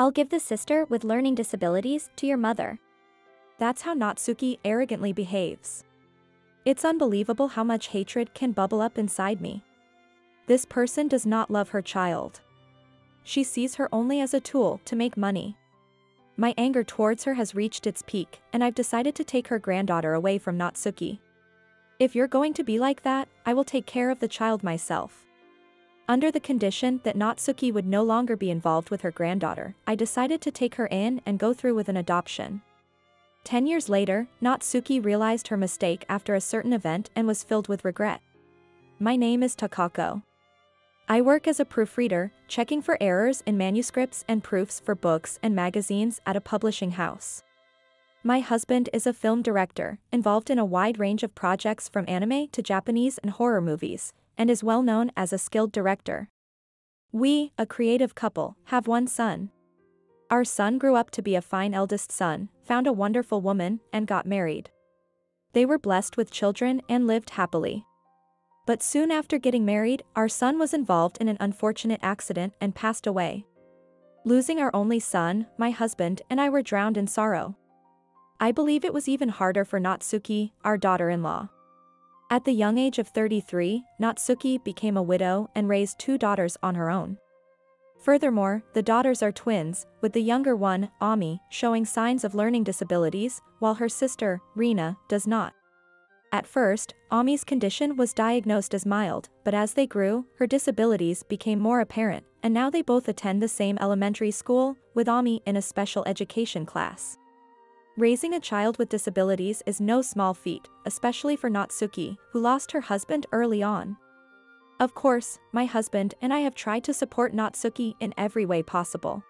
I'll give the sister with learning disabilities to your mother. That's how Natsuki arrogantly behaves. It's unbelievable how much hatred can bubble up inside me. This person does not love her child. She sees her only as a tool to make money. My anger towards her has reached its peak, and I've decided to take her granddaughter away from Natsuki. If you're going to be like that, I will take care of the child myself. Under the condition that Natsuki would no longer be involved with her granddaughter, I decided to take her in and go through with an adoption. Ten years later, Natsuki realized her mistake after a certain event and was filled with regret. My name is Takako. I work as a proofreader, checking for errors in manuscripts and proofs for books and magazines at a publishing house. My husband is a film director, involved in a wide range of projects from anime to Japanese and horror movies, and is well known as a skilled director. We, a creative couple, have one son. Our son grew up to be a fine eldest son, found a wonderful woman, and got married. They were blessed with children and lived happily. But soon after getting married, our son was involved in an unfortunate accident and passed away. Losing our only son, my husband and I were drowned in sorrow. I believe it was even harder for Natsuki, our daughter-in-law. At the young age of 33, Natsuki became a widow and raised two daughters on her own. Furthermore, the daughters are twins, with the younger one, Ami, showing signs of learning disabilities, while her sister, Rina, does not. At first, Ami's condition was diagnosed as mild, but as they grew, her disabilities became more apparent, and now they both attend the same elementary school, with Ami in a special education class. Raising a child with disabilities is no small feat, especially for Natsuki, who lost her husband early on. Of course, my husband and I have tried to support Natsuki in every way possible.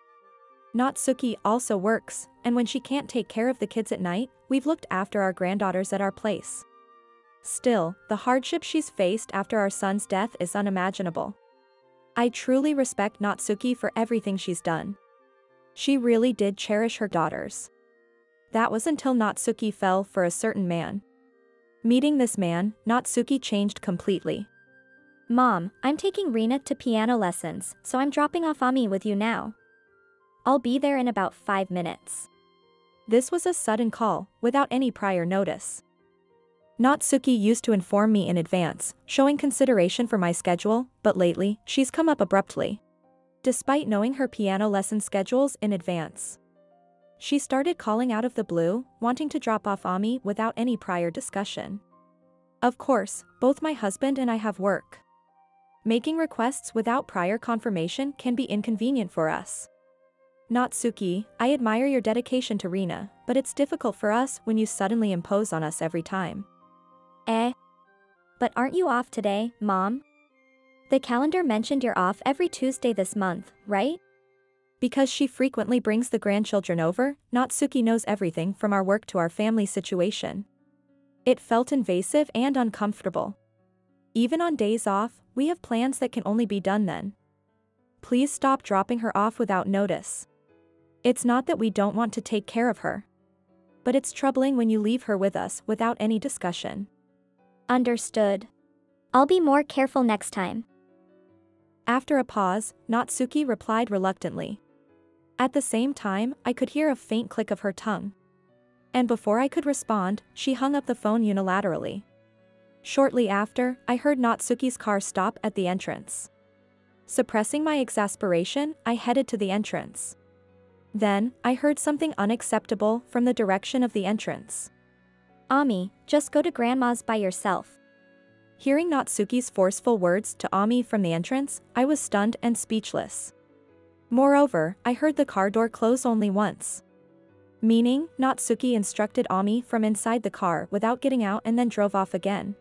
Natsuki also works, and when she can't take care of the kids at night, we've looked after our granddaughters at our place. Still, the hardship she's faced after our son's death is unimaginable. I truly respect Natsuki for everything she's done. She really did cherish her daughters. That was until Natsuki fell for a certain man. Meeting this man, Natsuki changed completely. Mom, I'm taking Rina to piano lessons, so I'm dropping off Ami with you now. I'll be there in about five minutes. This was a sudden call, without any prior notice. Natsuki used to inform me in advance, showing consideration for my schedule, but lately, she's come up abruptly. Despite knowing her piano lesson schedules in advance. She started calling out of the blue, wanting to drop off Ami without any prior discussion. Of course, both my husband and I have work. Making requests without prior confirmation can be inconvenient for us. Natsuki, I admire your dedication to Rina, but it's difficult for us when you suddenly impose on us every time. Eh? But aren't you off today, Mom? The calendar mentioned you're off every Tuesday this month, right? Because she frequently brings the grandchildren over, Natsuki knows everything from our work to our family situation. It felt invasive and uncomfortable. Even on days off, we have plans that can only be done then. Please stop dropping her off without notice. It's not that we don't want to take care of her. But it's troubling when you leave her with us without any discussion. Understood. I'll be more careful next time. After a pause, Natsuki replied reluctantly. At the same time, I could hear a faint click of her tongue. And before I could respond, she hung up the phone unilaterally. Shortly after, I heard Natsuki's car stop at the entrance. Suppressing my exasperation, I headed to the entrance. Then, I heard something unacceptable from the direction of the entrance. Ami, just go to grandma's by yourself. Hearing Natsuki's forceful words to Ami from the entrance, I was stunned and speechless. Moreover, I heard the car door close only once. Meaning, Natsuki instructed Ami from inside the car without getting out and then drove off again.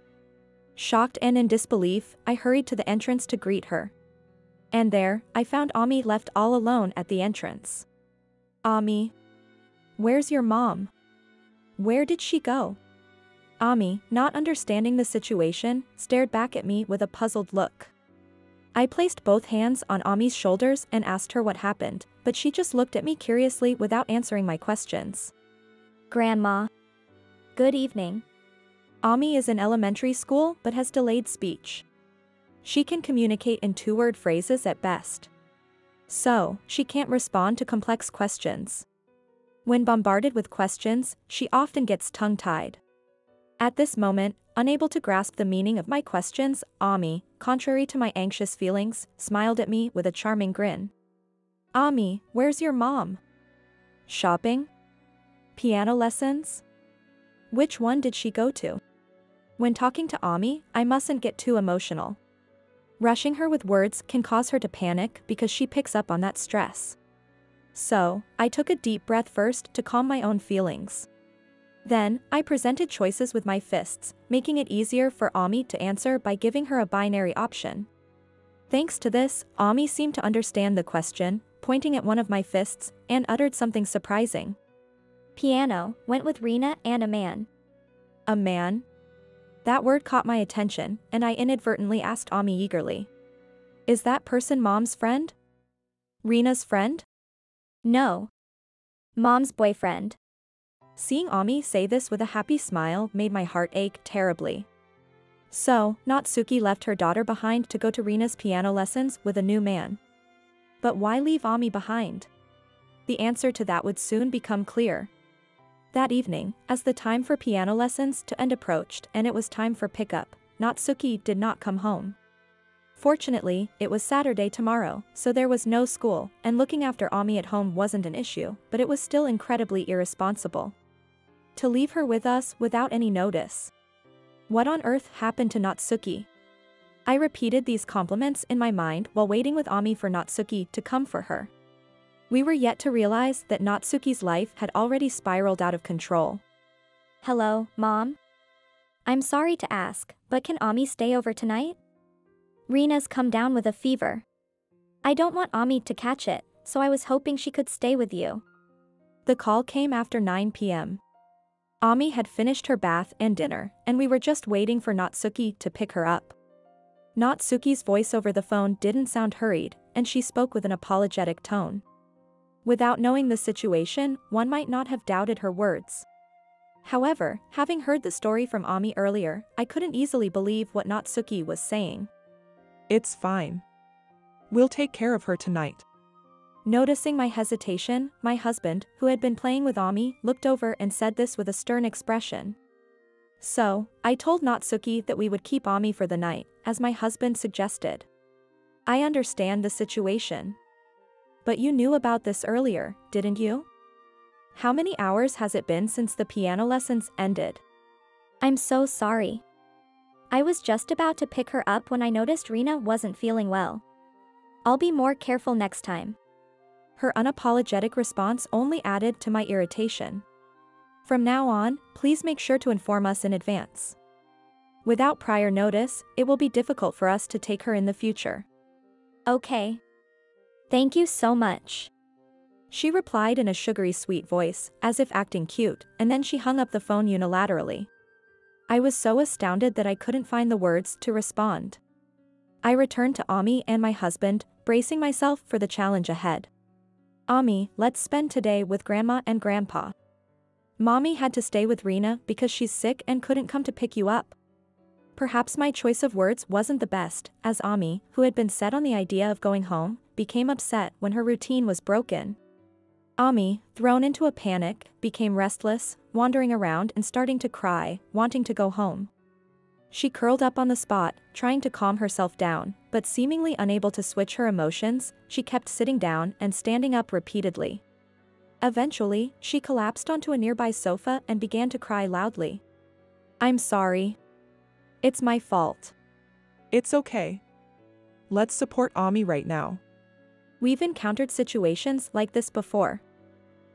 Shocked and in disbelief, I hurried to the entrance to greet her. And there, I found Ami left all alone at the entrance. Ami. Where's your mom? Where did she go? Ami, not understanding the situation, stared back at me with a puzzled look. I placed both hands on Ami's shoulders and asked her what happened, but she just looked at me curiously without answering my questions. Grandma. Good evening. Ami is in elementary school but has delayed speech. She can communicate in two-word phrases at best. So, she can't respond to complex questions. When bombarded with questions, she often gets tongue-tied. At this moment, unable to grasp the meaning of my questions, Ami, contrary to my anxious feelings, smiled at me with a charming grin. Ami, where's your mom? Shopping? Piano lessons? Which one did she go to? When talking to Ami, I mustn't get too emotional. Rushing her with words can cause her to panic because she picks up on that stress. So, I took a deep breath first to calm my own feelings. Then, I presented choices with my fists, making it easier for Ami to answer by giving her a binary option. Thanks to this, Ami seemed to understand the question, pointing at one of my fists, and uttered something surprising. Piano, went with Rina and a man. A man? That word caught my attention, and I inadvertently asked Ami eagerly. Is that person mom's friend? Rina's friend? No. Mom's boyfriend. Seeing Ami say this with a happy smile made my heart ache terribly. So, Natsuki left her daughter behind to go to Rina's piano lessons with a new man. But why leave Ami behind? The answer to that would soon become clear. That evening, as the time for piano lessons to end approached and it was time for pickup, Natsuki did not come home. Fortunately, it was Saturday tomorrow, so there was no school, and looking after Ami at home wasn't an issue, but it was still incredibly irresponsible. To leave her with us without any notice. What on earth happened to Natsuki? I repeated these compliments in my mind while waiting with Ami for Natsuki to come for her. We were yet to realize that Natsuki's life had already spiraled out of control. Hello, Mom? I'm sorry to ask, but can Ami stay over tonight? Rina's come down with a fever. I don't want Ami to catch it, so I was hoping she could stay with you. The call came after 9 p.m. Ami had finished her bath and dinner, and we were just waiting for Natsuki to pick her up. Natsuki's voice over the phone didn't sound hurried, and she spoke with an apologetic tone. Without knowing the situation, one might not have doubted her words. However, having heard the story from Ami earlier, I couldn't easily believe what Natsuki was saying. It's fine. We'll take care of her tonight. Noticing my hesitation, my husband, who had been playing with Ami, looked over and said this with a stern expression. So, I told Natsuki that we would keep Ami for the night, as my husband suggested. I understand the situation. But you knew about this earlier, didn't you? How many hours has it been since the piano lessons ended? I'm so sorry. I was just about to pick her up when I noticed Rina wasn't feeling well. I'll be more careful next time. Her unapologetic response only added to my irritation. From now on, please make sure to inform us in advance. Without prior notice, it will be difficult for us to take her in the future. Okay. Thank you so much. She replied in a sugary sweet voice, as if acting cute, and then she hung up the phone unilaterally. I was so astounded that I couldn't find the words to respond. I returned to Ami and my husband, bracing myself for the challenge ahead. Ami, let's spend today with Grandma and Grandpa. Mommy had to stay with Rina because she's sick and couldn't come to pick you up. Perhaps my choice of words wasn't the best, as Ami, who had been set on the idea of going home, became upset when her routine was broken. Ami, thrown into a panic, became restless, wandering around and starting to cry, wanting to go home. She curled up on the spot, trying to calm herself down, but seemingly unable to switch her emotions, she kept sitting down and standing up repeatedly. Eventually, she collapsed onto a nearby sofa and began to cry loudly. I'm sorry, it's my fault. It's okay. Let's support Ami right now. We've encountered situations like this before.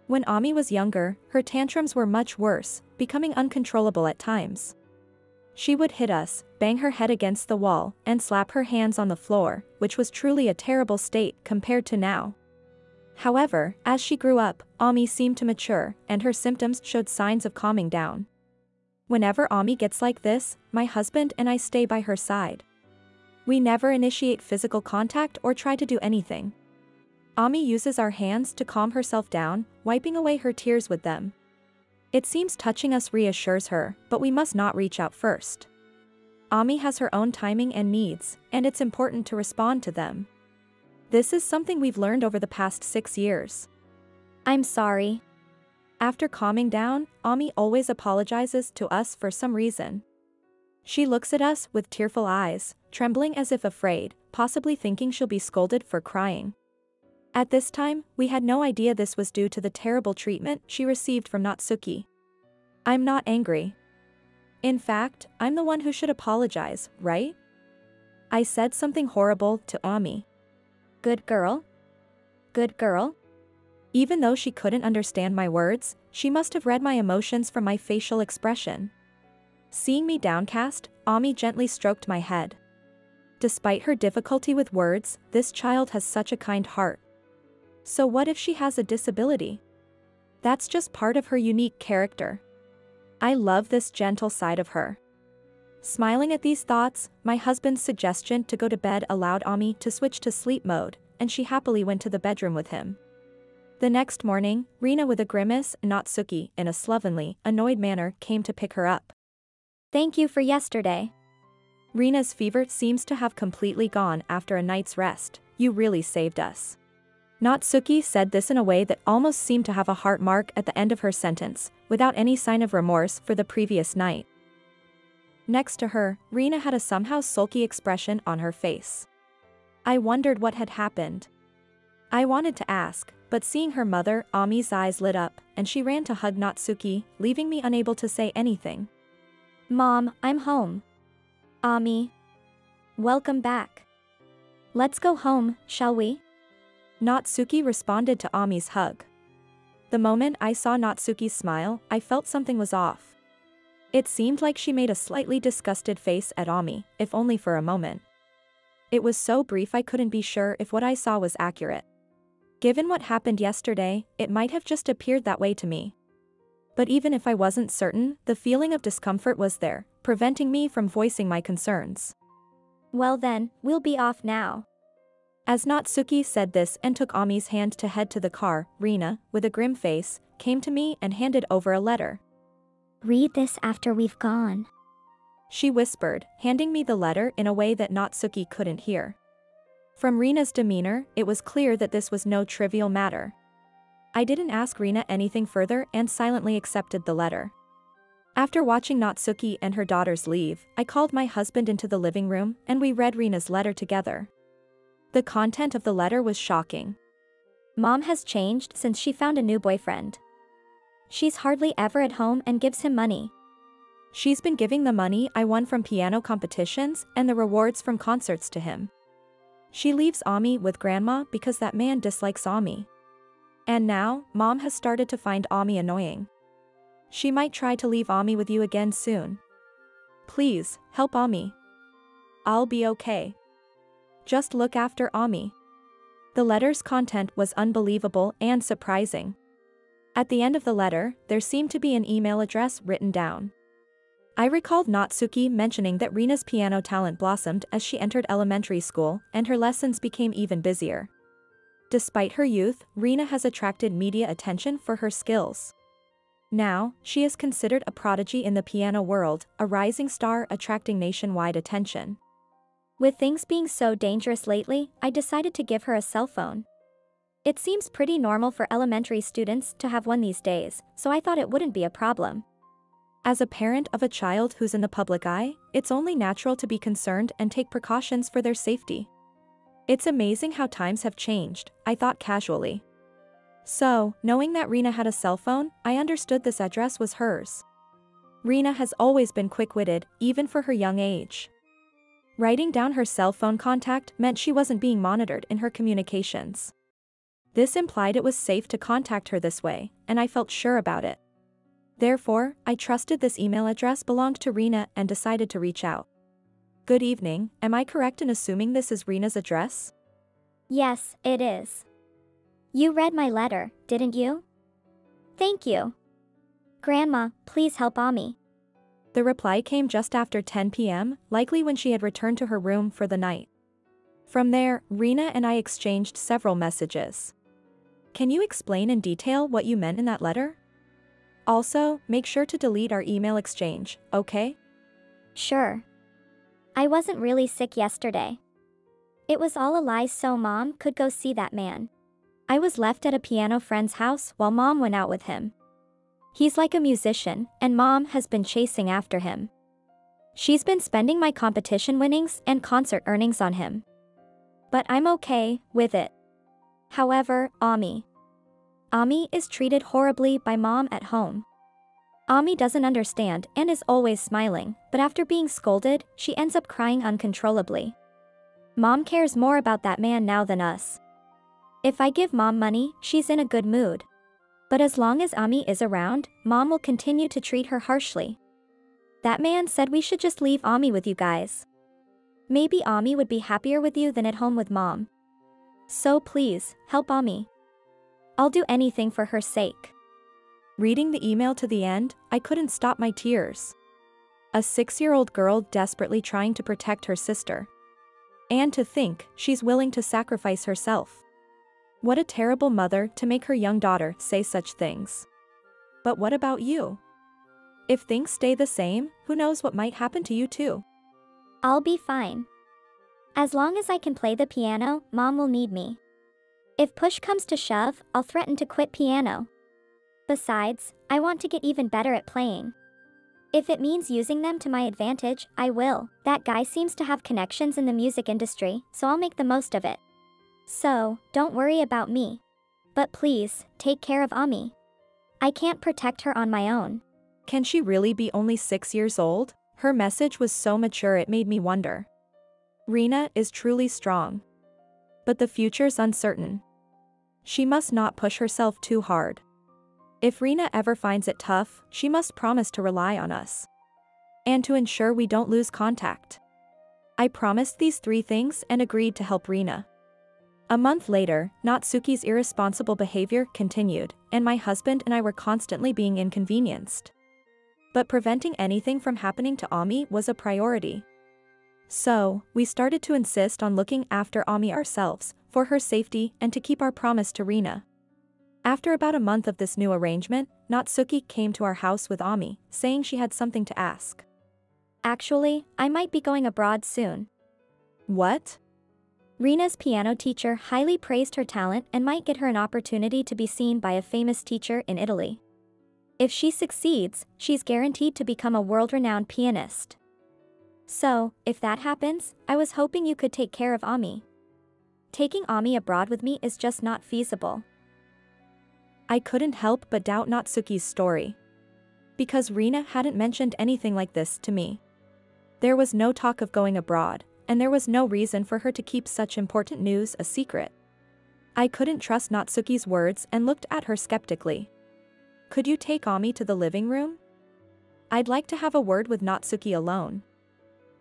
When Ami was younger, her tantrums were much worse, becoming uncontrollable at times. She would hit us, bang her head against the wall, and slap her hands on the floor, which was truly a terrible state compared to now. However, as she grew up, Ami seemed to mature, and her symptoms showed signs of calming down. Whenever Ami gets like this, my husband and I stay by her side. We never initiate physical contact or try to do anything. Ami uses our hands to calm herself down, wiping away her tears with them. It seems touching us reassures her, but we must not reach out first. Ami has her own timing and needs, and it's important to respond to them. This is something we've learned over the past six years. I'm sorry. After calming down, Ami always apologizes to us for some reason. She looks at us with tearful eyes, trembling as if afraid, possibly thinking she'll be scolded for crying. At this time, we had no idea this was due to the terrible treatment she received from Natsuki. I'm not angry. In fact, I'm the one who should apologize, right? I said something horrible to Ami. Good girl? Good girl? Even though she couldn't understand my words, she must have read my emotions from my facial expression. Seeing me downcast, Ami gently stroked my head. Despite her difficulty with words, this child has such a kind heart. So what if she has a disability? That's just part of her unique character. I love this gentle side of her. Smiling at these thoughts, my husband's suggestion to go to bed allowed Ami to switch to sleep mode, and she happily went to the bedroom with him. The next morning, Rina with a grimace and Natsuki in a slovenly, annoyed manner came to pick her up. Thank you for yesterday. Rina's fever seems to have completely gone after a night's rest, you really saved us. Natsuki said this in a way that almost seemed to have a heart mark at the end of her sentence, without any sign of remorse for the previous night. Next to her, Rina had a somehow sulky expression on her face. I wondered what had happened. I wanted to ask, but seeing her mother, Ami's eyes lit up, and she ran to hug Natsuki, leaving me unable to say anything. Mom, I'm home. Ami. Welcome back. Let's go home, shall we? Natsuki responded to Ami's hug. The moment I saw Natsuki's smile, I felt something was off. It seemed like she made a slightly disgusted face at Ami, if only for a moment. It was so brief I couldn't be sure if what I saw was accurate. Given what happened yesterday, it might have just appeared that way to me. But even if I wasn't certain, the feeling of discomfort was there, preventing me from voicing my concerns. Well then, we'll be off now. As Natsuki said this and took Ami's hand to head to the car, Rina, with a grim face, came to me and handed over a letter. Read this after we've gone. She whispered, handing me the letter in a way that Natsuki couldn't hear. From Rina's demeanor, it was clear that this was no trivial matter. I didn't ask Rina anything further and silently accepted the letter. After watching Natsuki and her daughters leave, I called my husband into the living room and we read Rina's letter together. The content of the letter was shocking. Mom has changed since she found a new boyfriend. She's hardly ever at home and gives him money. She's been giving the money I won from piano competitions and the rewards from concerts to him. She leaves Ami with grandma because that man dislikes Ami. And now, mom has started to find Ami annoying. She might try to leave Ami with you again soon. Please, help Ami. I'll be okay. Just look after Ami. The letter's content was unbelievable and surprising. At the end of the letter, there seemed to be an email address written down. I recalled Natsuki mentioning that Rina's piano talent blossomed as she entered elementary school, and her lessons became even busier. Despite her youth, Rina has attracted media attention for her skills. Now, she is considered a prodigy in the piano world, a rising star attracting nationwide attention. With things being so dangerous lately, I decided to give her a cell phone. It seems pretty normal for elementary students to have one these days, so I thought it wouldn't be a problem. As a parent of a child who's in the public eye, it's only natural to be concerned and take precautions for their safety. It's amazing how times have changed, I thought casually. So, knowing that Rina had a cell phone, I understood this address was hers. Rina has always been quick-witted, even for her young age. Writing down her cell phone contact meant she wasn't being monitored in her communications. This implied it was safe to contact her this way, and I felt sure about it. Therefore, I trusted this email address belonged to Rina and decided to reach out. Good evening, am I correct in assuming this is Rina's address? Yes, it is. You read my letter, didn't you? Thank you. Grandma, please help Ami. The reply came just after 10 p.m., likely when she had returned to her room for the night. From there, Rina and I exchanged several messages. Can you explain in detail what you meant in that letter? Also, make sure to delete our email exchange, okay? Sure. I wasn't really sick yesterday. It was all a lie so mom could go see that man. I was left at a piano friend's house while mom went out with him. He's like a musician, and mom has been chasing after him. She's been spending my competition winnings and concert earnings on him. But I'm okay with it. However, Ami. Ami is treated horribly by mom at home. Ami doesn't understand and is always smiling, but after being scolded, she ends up crying uncontrollably. Mom cares more about that man now than us. If I give mom money, she's in a good mood. But as long as Ami is around, mom will continue to treat her harshly. That man said we should just leave Ami with you guys. Maybe Ami would be happier with you than at home with mom. So please, help Ami. I'll do anything for her sake. Reading the email to the end, I couldn't stop my tears. A six-year-old girl desperately trying to protect her sister. And to think, she's willing to sacrifice herself. What a terrible mother to make her young daughter say such things. But what about you? If things stay the same, who knows what might happen to you too? I'll be fine. As long as I can play the piano, mom will need me. If push comes to shove, I'll threaten to quit piano. Besides, I want to get even better at playing. If it means using them to my advantage, I will. That guy seems to have connections in the music industry, so I'll make the most of it. So, don't worry about me. But please, take care of Ami. I can't protect her on my own. Can she really be only six years old? Her message was so mature it made me wonder. Rina is truly strong. But the future's uncertain. She must not push herself too hard. If Rina ever finds it tough, she must promise to rely on us. And to ensure we don't lose contact. I promised these three things and agreed to help Rina. A month later, Natsuki's irresponsible behavior continued, and my husband and I were constantly being inconvenienced. But preventing anything from happening to Ami was a priority. So, we started to insist on looking after Ami ourselves, for her safety and to keep our promise to Rina. After about a month of this new arrangement, Natsuki came to our house with Ami, saying she had something to ask. Actually, I might be going abroad soon. What? Rina's piano teacher highly praised her talent and might get her an opportunity to be seen by a famous teacher in Italy. If she succeeds, she's guaranteed to become a world-renowned pianist. So, if that happens, I was hoping you could take care of Ami. Taking Ami abroad with me is just not feasible. I couldn't help but doubt Natsuki's story. Because Rina hadn't mentioned anything like this to me. There was no talk of going abroad, and there was no reason for her to keep such important news a secret. I couldn't trust Natsuki's words and looked at her skeptically. Could you take Ami to the living room? I'd like to have a word with Natsuki alone.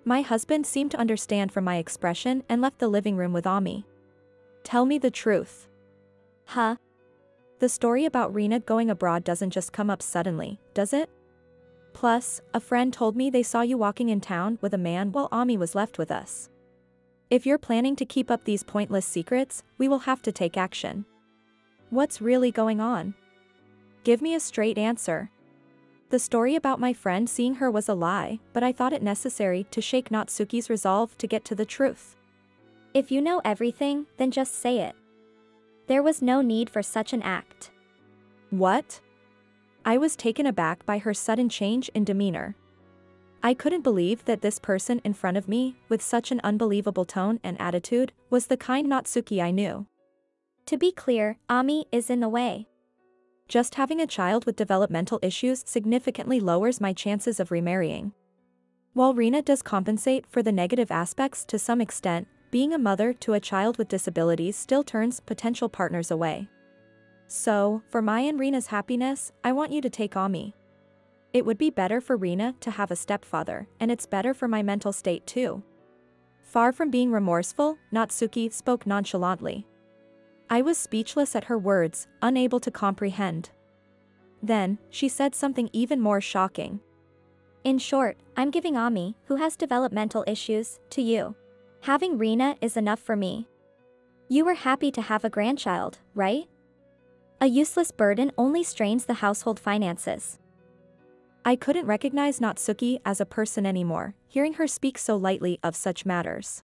My husband seemed to understand from my expression and left the living room with Ami. Tell me the truth. Huh? The story about Rina going abroad doesn't just come up suddenly, does it? Plus, a friend told me they saw you walking in town with a man while Ami was left with us. If you're planning to keep up these pointless secrets, we will have to take action. What's really going on? Give me a straight answer. The story about my friend seeing her was a lie, but I thought it necessary to shake Natsuki's resolve to get to the truth. If you know everything, then just say it. There was no need for such an act. What? I was taken aback by her sudden change in demeanor. I couldn't believe that this person in front of me, with such an unbelievable tone and attitude, was the kind Natsuki I knew. To be clear, Ami is in the way. Just having a child with developmental issues significantly lowers my chances of remarrying. While Rina does compensate for the negative aspects to some extent, being a mother to a child with disabilities still turns potential partners away. So, for my and Rina's happiness, I want you to take Ami. It would be better for Rina to have a stepfather, and it's better for my mental state too. Far from being remorseful, Natsuki spoke nonchalantly. I was speechless at her words, unable to comprehend. Then, she said something even more shocking. In short, I'm giving Ami, who has developmental issues, to you. Having Rina is enough for me. You were happy to have a grandchild, right? A useless burden only strains the household finances. I couldn't recognize Natsuki as a person anymore, hearing her speak so lightly of such matters.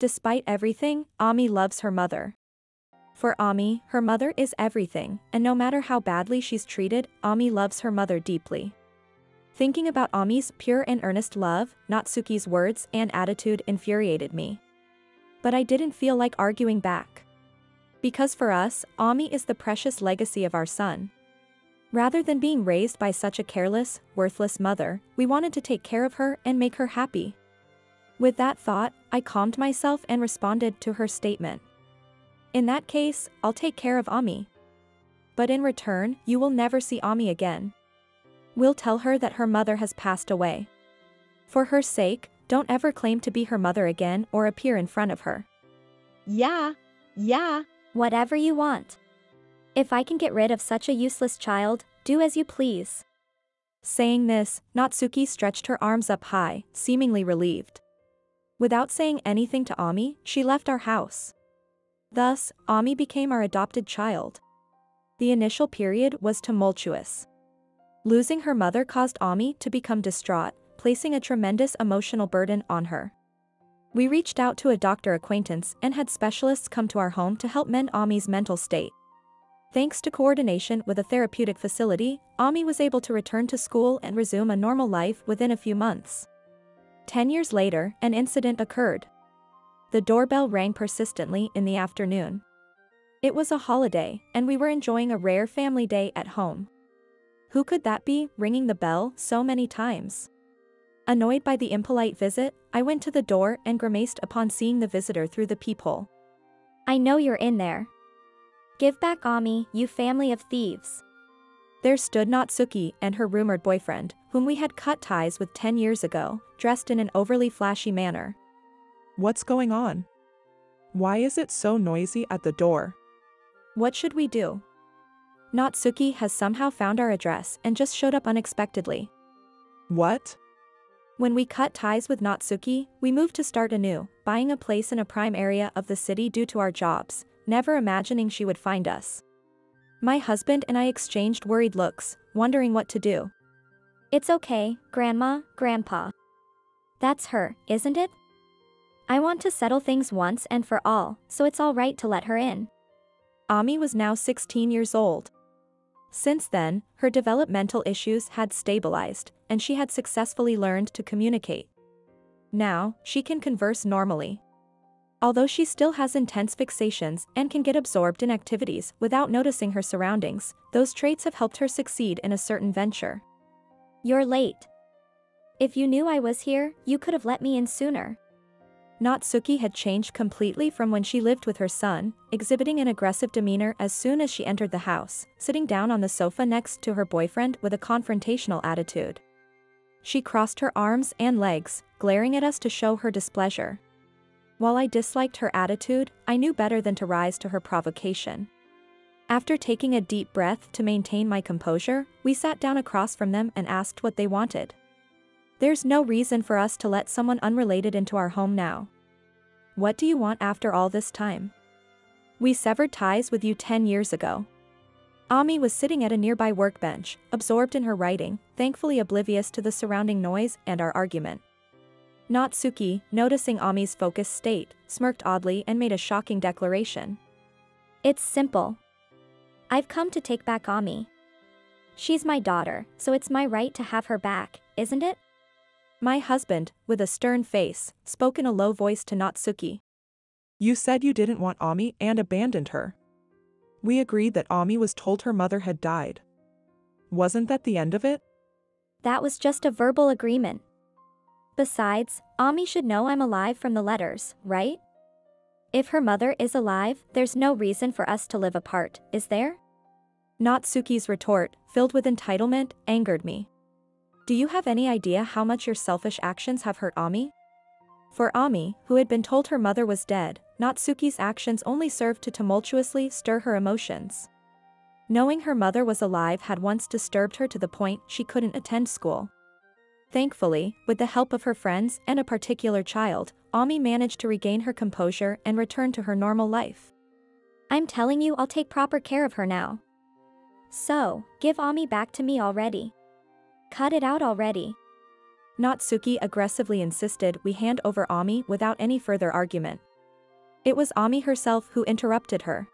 Despite everything, Ami loves her mother. For Ami, her mother is everything, and no matter how badly she's treated, Ami loves her mother deeply. Thinking about Ami's pure and earnest love, Natsuki's words and attitude infuriated me. But I didn't feel like arguing back. Because for us, Ami is the precious legacy of our son. Rather than being raised by such a careless, worthless mother, we wanted to take care of her and make her happy. With that thought, I calmed myself and responded to her statement. In that case, I'll take care of Ami. But in return, you will never see Ami again. We'll tell her that her mother has passed away. For her sake, don't ever claim to be her mother again or appear in front of her. Yeah, yeah. Whatever you want. If I can get rid of such a useless child, do as you please. Saying this, Natsuki stretched her arms up high, seemingly relieved. Without saying anything to Ami, she left our house. Thus, Ami became our adopted child. The initial period was tumultuous. Losing her mother caused Ami to become distraught, placing a tremendous emotional burden on her. We reached out to a doctor acquaintance and had specialists come to our home to help mend Ami's mental state. Thanks to coordination with a therapeutic facility, Ami was able to return to school and resume a normal life within a few months. Ten years later, an incident occurred. The doorbell rang persistently in the afternoon. It was a holiday, and we were enjoying a rare family day at home. Who could that be, ringing the bell so many times? Annoyed by the impolite visit, I went to the door and grimaced upon seeing the visitor through the peephole. I know you're in there. Give back Ami, you family of thieves. There stood Natsuki and her rumored boyfriend, whom we had cut ties with 10 years ago, dressed in an overly flashy manner. What's going on? Why is it so noisy at the door? What should we do? Natsuki has somehow found our address and just showed up unexpectedly. What? When we cut ties with Natsuki, we moved to start anew, buying a place in a prime area of the city due to our jobs, never imagining she would find us. My husband and I exchanged worried looks, wondering what to do. It's okay, Grandma, Grandpa. That's her, isn't it? I want to settle things once and for all, so it's alright to let her in. Ami was now 16 years old. Since then, her developmental issues had stabilized, and she had successfully learned to communicate. Now, she can converse normally. Although she still has intense fixations and can get absorbed in activities without noticing her surroundings, those traits have helped her succeed in a certain venture. You're late. If you knew I was here, you could have let me in sooner. Natsuki had changed completely from when she lived with her son, exhibiting an aggressive demeanor as soon as she entered the house, sitting down on the sofa next to her boyfriend with a confrontational attitude. She crossed her arms and legs, glaring at us to show her displeasure. While I disliked her attitude, I knew better than to rise to her provocation. After taking a deep breath to maintain my composure, we sat down across from them and asked what they wanted. There's no reason for us to let someone unrelated into our home now. What do you want after all this time? We severed ties with you 10 years ago. Ami was sitting at a nearby workbench, absorbed in her writing, thankfully oblivious to the surrounding noise and our argument. Natsuki, noticing Ami's focused state, smirked oddly and made a shocking declaration. It's simple. I've come to take back Ami. She's my daughter, so it's my right to have her back, isn't it? My husband, with a stern face, spoke in a low voice to Natsuki. You said you didn't want Ami and abandoned her. We agreed that Ami was told her mother had died. Wasn't that the end of it? That was just a verbal agreement. Besides, Ami should know I'm alive from the letters, right? If her mother is alive, there's no reason for us to live apart, is there? Natsuki's retort, filled with entitlement, angered me. Do you have any idea how much your selfish actions have hurt Ami? For Ami, who had been told her mother was dead, Natsuki's actions only served to tumultuously stir her emotions. Knowing her mother was alive had once disturbed her to the point she couldn't attend school. Thankfully, with the help of her friends and a particular child, Ami managed to regain her composure and return to her normal life. I'm telling you I'll take proper care of her now. So, give Ami back to me already. Cut it out already. Natsuki aggressively insisted we hand over Ami without any further argument. It was Ami herself who interrupted her.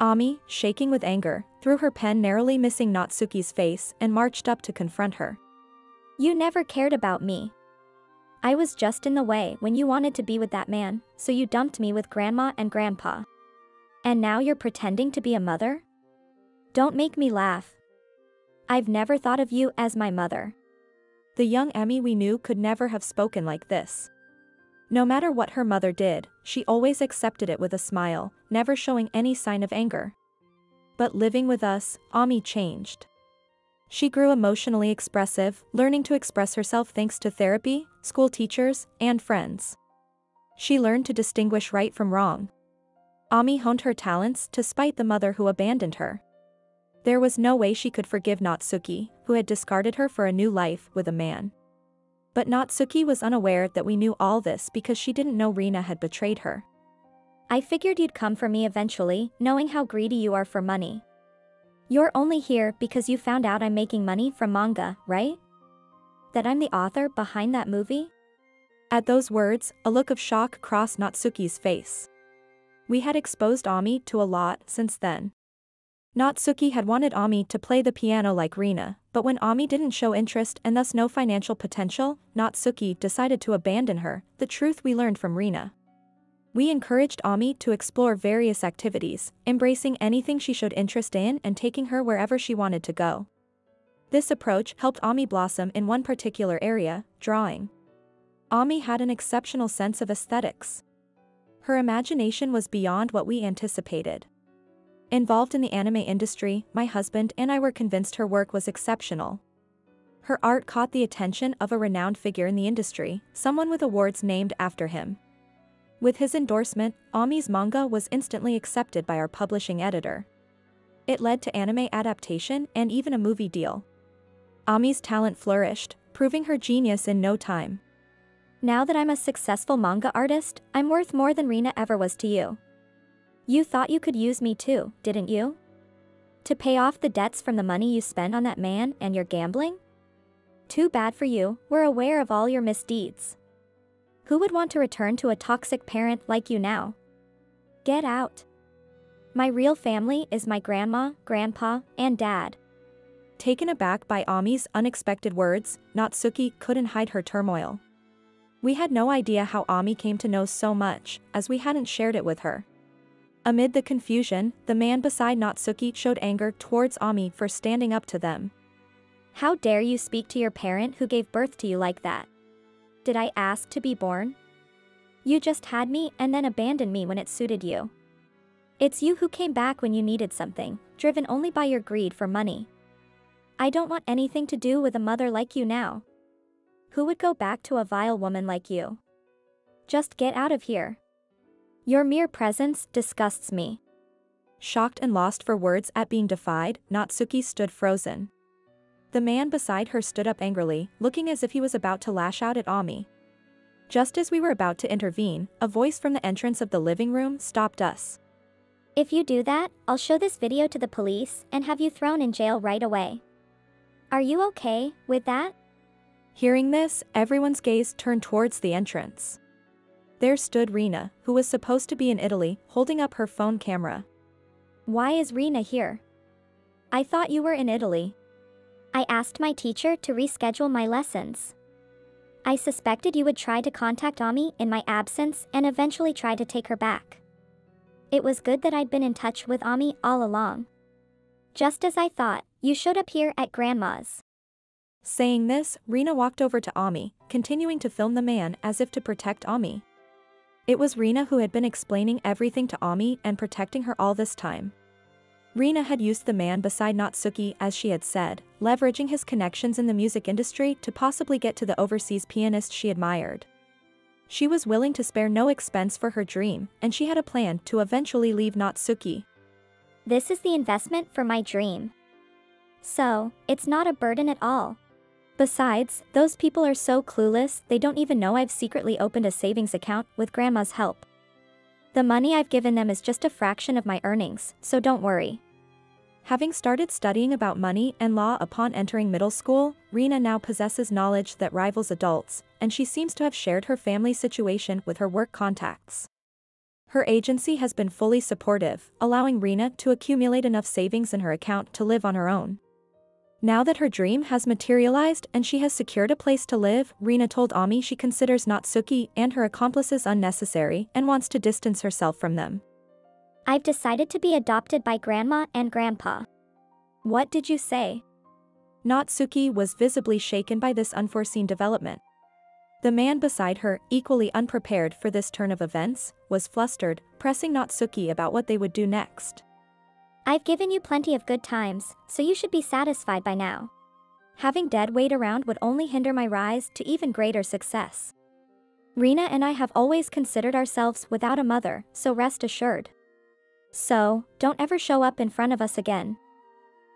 Ami, shaking with anger, threw her pen narrowly missing Natsuki's face and marched up to confront her. You never cared about me. I was just in the way when you wanted to be with that man, so you dumped me with grandma and grandpa. And now you're pretending to be a mother? Don't make me laugh. I've never thought of you as my mother. The young Ami we knew could never have spoken like this. No matter what her mother did, she always accepted it with a smile, never showing any sign of anger. But living with us, Ami changed. She grew emotionally expressive, learning to express herself thanks to therapy, school teachers, and friends. She learned to distinguish right from wrong. Ami honed her talents to spite the mother who abandoned her. There was no way she could forgive Natsuki, who had discarded her for a new life with a man. But Natsuki was unaware that we knew all this because she didn't know Rina had betrayed her. I figured you'd come for me eventually, knowing how greedy you are for money. You're only here because you found out I'm making money from manga, right? That I'm the author behind that movie? At those words, a look of shock crossed Natsuki's face. We had exposed Ami to a lot since then. Natsuki had wanted Ami to play the piano like Rina, but when Ami didn't show interest and thus no financial potential, Natsuki decided to abandon her, the truth we learned from Rina. We encouraged Ami to explore various activities, embracing anything she showed interest in and taking her wherever she wanted to go. This approach helped Ami blossom in one particular area, drawing. Ami had an exceptional sense of aesthetics. Her imagination was beyond what we anticipated. Involved in the anime industry, my husband and I were convinced her work was exceptional. Her art caught the attention of a renowned figure in the industry, someone with awards named after him. With his endorsement, Ami's manga was instantly accepted by our publishing editor. It led to anime adaptation and even a movie deal. Ami's talent flourished, proving her genius in no time. Now that I'm a successful manga artist, I'm worth more than Rina ever was to you. You thought you could use me too, didn't you? To pay off the debts from the money you spent on that man and your gambling? Too bad for you, we're aware of all your misdeeds. Who would want to return to a toxic parent like you now? Get out. My real family is my grandma, grandpa, and dad. Taken aback by Ami's unexpected words, Natsuki couldn't hide her turmoil. We had no idea how Ami came to know so much, as we hadn't shared it with her. Amid the confusion, the man beside Natsuki showed anger towards Ami for standing up to them. How dare you speak to your parent who gave birth to you like that? Did I ask to be born? You just had me and then abandoned me when it suited you. It's you who came back when you needed something, driven only by your greed for money. I don't want anything to do with a mother like you now. Who would go back to a vile woman like you? Just get out of here. Your mere presence disgusts me. Shocked and lost for words at being defied, Natsuki stood frozen. The man beside her stood up angrily, looking as if he was about to lash out at Ami. Just as we were about to intervene, a voice from the entrance of the living room stopped us. If you do that, I'll show this video to the police and have you thrown in jail right away. Are you okay with that? Hearing this, everyone's gaze turned towards the entrance. There stood Rina, who was supposed to be in Italy, holding up her phone camera. Why is Rina here? I thought you were in Italy. I asked my teacher to reschedule my lessons. I suspected you would try to contact Ami in my absence and eventually try to take her back. It was good that I'd been in touch with Ami all along. Just as I thought, you showed up here at Grandma's. Saying this, Rina walked over to Ami, continuing to film the man as if to protect Ami. It was Rina who had been explaining everything to Ami and protecting her all this time. Rina had used the man beside Natsuki as she had said, leveraging his connections in the music industry to possibly get to the overseas pianist she admired. She was willing to spare no expense for her dream, and she had a plan to eventually leave Natsuki. This is the investment for my dream. So, it's not a burden at all. Besides, those people are so clueless they don't even know I've secretly opened a savings account with grandma's help. The money I've given them is just a fraction of my earnings, so don't worry. Having started studying about money and law upon entering middle school, Rina now possesses knowledge that rivals adults, and she seems to have shared her family situation with her work contacts. Her agency has been fully supportive, allowing Rina to accumulate enough savings in her account to live on her own. Now that her dream has materialized and she has secured a place to live, Rina told Ami she considers Natsuki and her accomplices unnecessary and wants to distance herself from them. I've decided to be adopted by grandma and grandpa. What did you say? Natsuki was visibly shaken by this unforeseen development. The man beside her, equally unprepared for this turn of events, was flustered, pressing Natsuki about what they would do next. I've given you plenty of good times, so you should be satisfied by now. Having dead weight around would only hinder my rise to even greater success. Rina and I have always considered ourselves without a mother, so rest assured. So, don't ever show up in front of us again.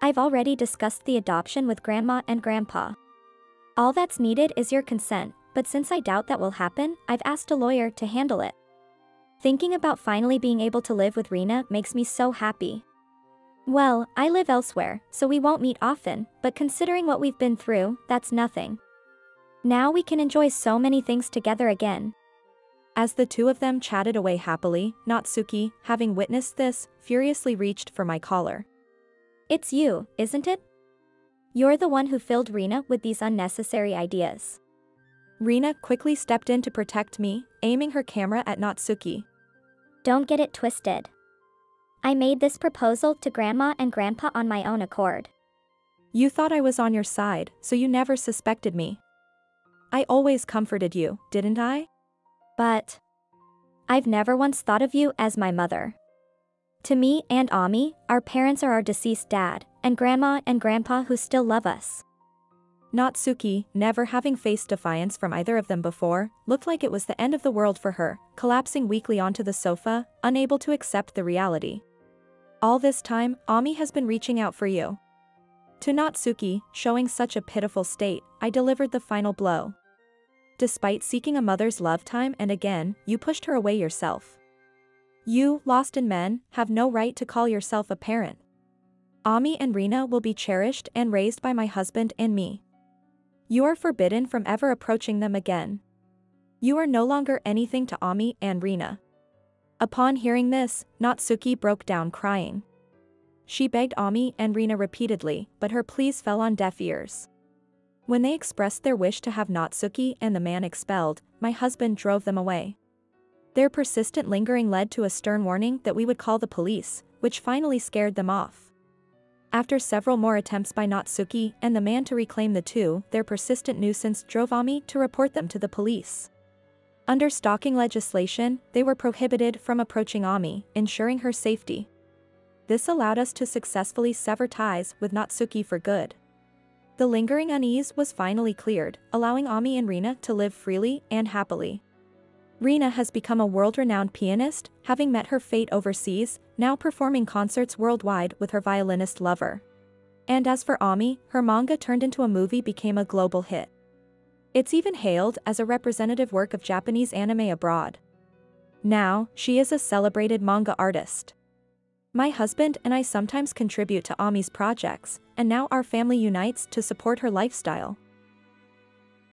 I've already discussed the adoption with grandma and grandpa. All that's needed is your consent, but since I doubt that will happen, I've asked a lawyer to handle it. Thinking about finally being able to live with Rina makes me so happy. Well, I live elsewhere, so we won't meet often, but considering what we've been through, that's nothing. Now we can enjoy so many things together again. As the two of them chatted away happily, Natsuki, having witnessed this, furiously reached for my collar. It's you, isn't it? You're the one who filled Rina with these unnecessary ideas. Rina quickly stepped in to protect me, aiming her camera at Natsuki. Don't get it twisted. I made this proposal to Grandma and Grandpa on my own accord. You thought I was on your side, so you never suspected me. I always comforted you, didn't I? But I've never once thought of you as my mother. To me and Ami, our parents are our deceased dad, and grandma and grandpa who still love us. Natsuki, never having faced defiance from either of them before, looked like it was the end of the world for her, collapsing weakly onto the sofa, unable to accept the reality. All this time, Ami has been reaching out for you. To Natsuki, showing such a pitiful state, I delivered the final blow. Despite seeking a mother's love time and again, you pushed her away yourself. You, lost in men, have no right to call yourself a parent. Ami and Rina will be cherished and raised by my husband and me. You are forbidden from ever approaching them again. You are no longer anything to Ami and Rina. Upon hearing this, Natsuki broke down crying. She begged Ami and Rina repeatedly, but her pleas fell on deaf ears. When they expressed their wish to have Natsuki and the man expelled, my husband drove them away. Their persistent lingering led to a stern warning that we would call the police, which finally scared them off. After several more attempts by Natsuki and the man to reclaim the two, their persistent nuisance drove Ami to report them to the police. Under stalking legislation, they were prohibited from approaching Ami, ensuring her safety. This allowed us to successfully sever ties with Natsuki for good. The lingering unease was finally cleared, allowing Ami and Rina to live freely and happily. Rina has become a world-renowned pianist, having met her fate overseas, now performing concerts worldwide with her violinist lover. And as for Ami, her manga turned into a movie became a global hit. It's even hailed as a representative work of Japanese anime abroad. Now, she is a celebrated manga artist. My husband and I sometimes contribute to Ami's projects, and now our family unites to support her lifestyle.